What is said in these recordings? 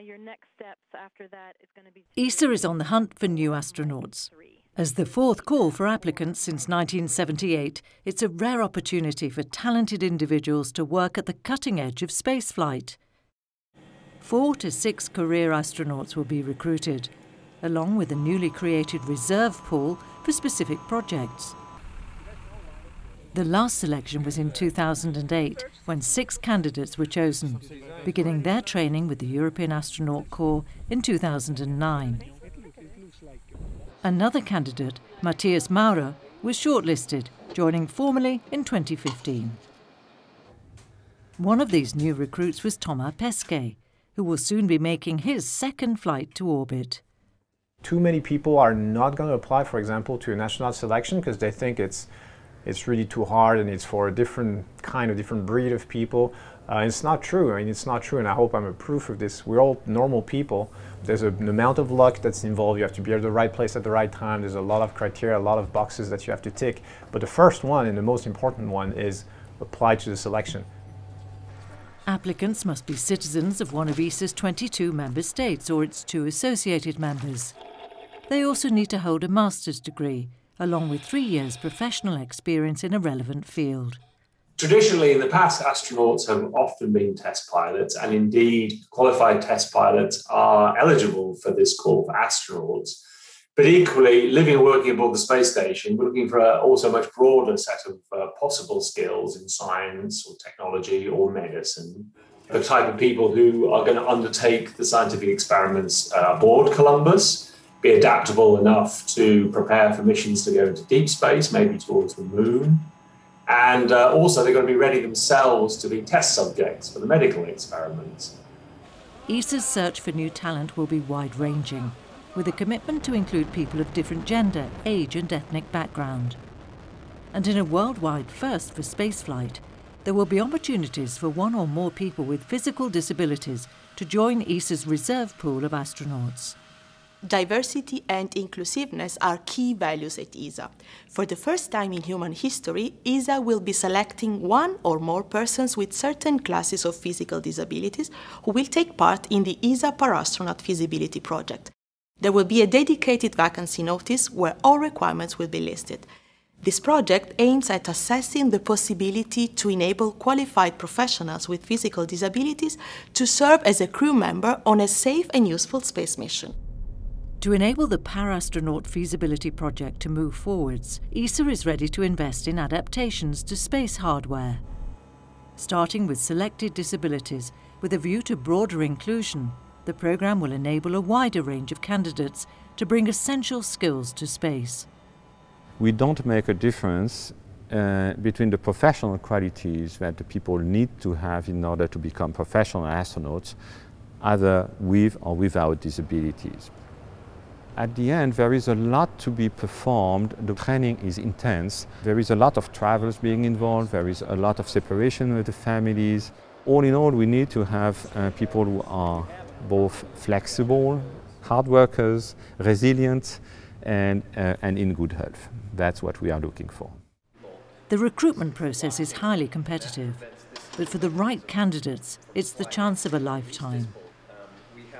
your next steps after that is going to be. ESA is on the hunt for new astronauts. As the fourth call for applicants since 1978, it's a rare opportunity for talented individuals to work at the cutting edge of spaceflight. Four to six career astronauts will be recruited, along with a newly created reserve pool for specific projects. The last selection was in 2008, when six candidates were chosen, beginning their training with the European Astronaut Corps in 2009. Another candidate, Matthias Maurer, was shortlisted, joining formally in 2015. One of these new recruits was Thomas Pesquet, who will soon be making his second flight to orbit. Too many people are not going to apply, for example, to a national selection because they think it's it's really too hard and it's for a different kind of different breed of people. Uh, it's not true. I mean, it's not true, and I hope I'm a proof of this. We're all normal people. There's a, an amount of luck that's involved. You have to be at the right place at the right time. There's a lot of criteria, a lot of boxes that you have to tick. But the first one and the most important one is apply to the selection. Applicants must be citizens of one of ESA's 22 member states or its two associated members. They also need to hold a master's degree, along with three years professional experience in a relevant field. Traditionally, in the past, astronauts have often been test pilots, and indeed, qualified test pilots are eligible for this call for astronauts. But equally, living and working aboard the space station, we're looking for a also much broader set of uh, possible skills in science or technology or medicine. The type of people who are going to undertake the scientific experiments uh, aboard Columbus, be adaptable enough to prepare for missions to go into deep space, maybe towards the moon, and uh, also, they're going to be ready themselves to be test subjects for the medical experiments. ESA's search for new talent will be wide ranging, with a commitment to include people of different gender, age, and ethnic background. And in a worldwide first for spaceflight, there will be opportunities for one or more people with physical disabilities to join ESA's reserve pool of astronauts. Diversity and inclusiveness are key values at ESA. For the first time in human history, ESA will be selecting one or more persons with certain classes of physical disabilities who will take part in the ESA Parastronaut Feasibility Project. There will be a dedicated vacancy notice where all requirements will be listed. This project aims at assessing the possibility to enable qualified professionals with physical disabilities to serve as a crew member on a safe and useful space mission. To enable the Parastronaut feasibility project to move forwards, ESA is ready to invest in adaptations to space hardware. Starting with selected disabilities with a view to broader inclusion, the program will enable a wider range of candidates to bring essential skills to space. We don't make a difference uh, between the professional qualities that the people need to have in order to become professional astronauts, either with or without disabilities. At the end, there is a lot to be performed. The training is intense. There is a lot of travels being involved. There is a lot of separation with the families. All in all, we need to have uh, people who are both flexible, hard workers, resilient, and, uh, and in good health. That's what we are looking for. The recruitment process is highly competitive, but for the right candidates, it's the chance of a lifetime.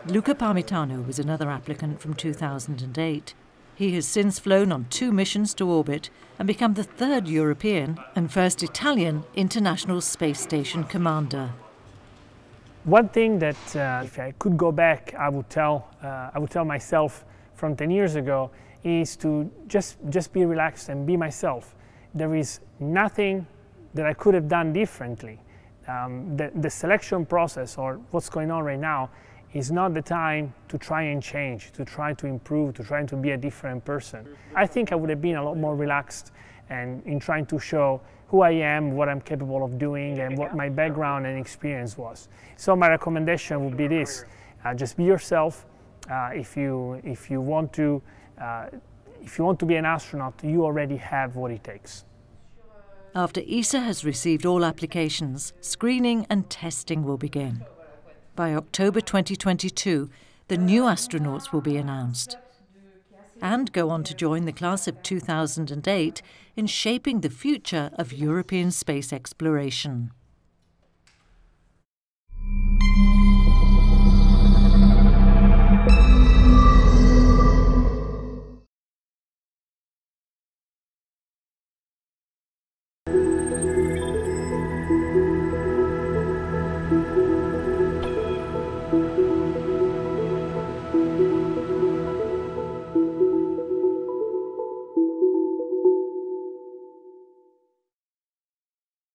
Luca Parmitano was another applicant from 2008. He has since flown on two missions to orbit and become the third European and first Italian International Space Station commander. One thing that uh, if I could go back, I would tell uh, I would tell myself from 10 years ago is to just just be relaxed and be myself. There is nothing that I could have done differently. Um, the, the selection process or what's going on right now is not the time to try and change, to try to improve, to try to be a different person. I think I would have been a lot more relaxed and in trying to show who I am, what I'm capable of doing, and what my background and experience was. So my recommendation would be this: uh, just be yourself. Uh, if you if you want to uh, if you want to be an astronaut, you already have what it takes. After ESA has received all applications, screening and testing will begin. By October 2022, the new astronauts will be announced and go on to join the class of 2008 in shaping the future of European space exploration.